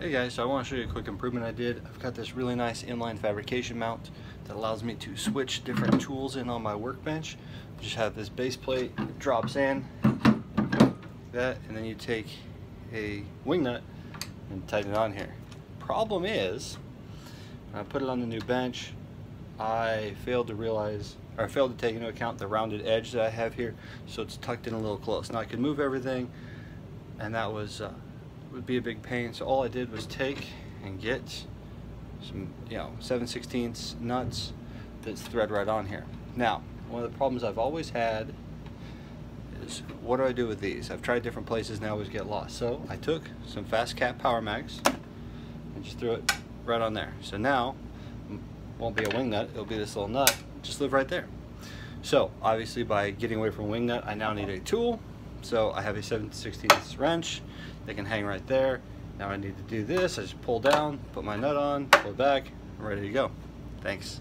Hey guys, so I want to show you a quick improvement I did. I've got this really nice inline fabrication mount that allows me to switch different tools in on my workbench. Just have this base plate, drops in, that, and then you take a wing nut and tighten it on here. Problem is, when I put it on the new bench, I failed to realize, or I failed to take into account the rounded edge that I have here, so it's tucked in a little close. Now I could move everything, and that was uh, would be a big pain. So all I did was take and get some, you know, 7 16 nuts that's thread right on here. Now, one of the problems I've always had is what do I do with these? I've tried different places and I always get lost. So I took some FastCap Power Mags and just threw it right on there. So now, won't be a wing nut, it'll be this little nut, just live right there. So obviously by getting away from wing nut, I now need a tool. So I have a 7 16 wrench they can hang right there. Now I need to do this, I just pull down, put my nut on, pull it back, I'm ready to go. Thanks.